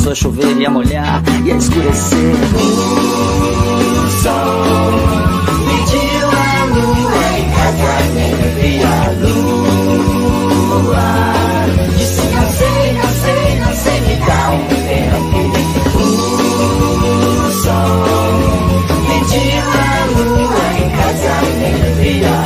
começou a chover e a molhar e a escurecer. O sol pediu a lua e cada neve a lua. Disse nascer, não sei, me dá um tempo. O sol pediu a lua e casa e a lua.